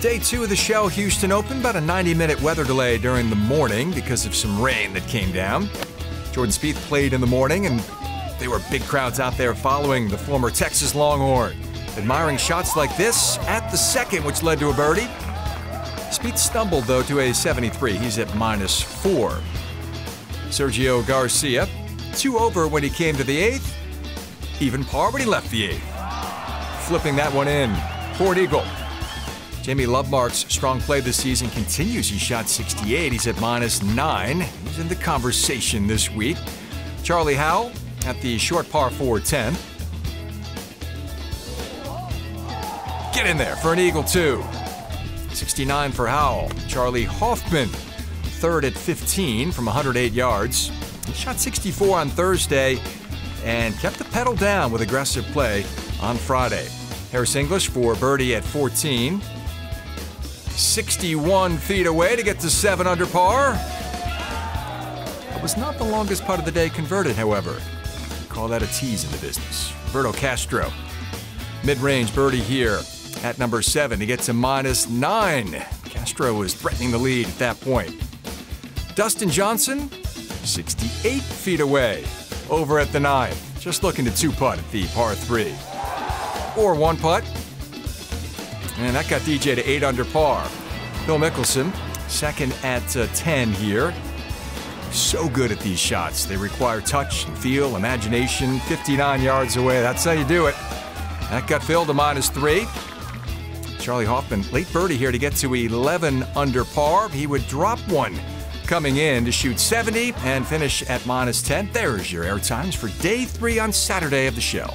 Day two of the Shell Houston Open, about a 90 minute weather delay during the morning because of some rain that came down. Jordan Spieth played in the morning, and there were big crowds out there following the former Texas Longhorn, admiring shots like this at the second, which led to a birdie. Spieth stumbled, though, to a 73. He's at minus four. Sergio Garcia, two over when he came to the eighth, even par when he left the eighth. Flipping that one in an eagle. Jamie Lovemark's strong play this season continues. He shot 68. He's at minus nine. He's in the conversation this week. Charlie Howell at the short par 4 10. Get in there for an eagle, too. 69 for Howell. Charley Hoffman, third at 15 from 108 yards. He shot 64 on Thursday and kept the pedal down with aggressive play on Friday. Harris English for birdie at 14. 61 feet away to get to 7 under par. It was not the longest putt of the day converted, however. Call that a tease in the business. Roberto Castro. Mid range birdie here at number 7. He gets to minus 9. Castro was threatening the lead at that point. Dustin Johnson, 68 feet away, over at the 9. Just looking to two putt at the par 3. Or one putt, and that got DJ to 8 under par. Phil Mickelson, second at uh, 10 here. So good at these shots. They require touch and feel, imagination. 59 yards away. That's how you do it. That got Phil to minus 3. Charley Hoffman, late birdie here to get to 11 under par. He would drop one coming in to shoot 70 and finish at minus 10. There's your air times for day three on Saturday of the show.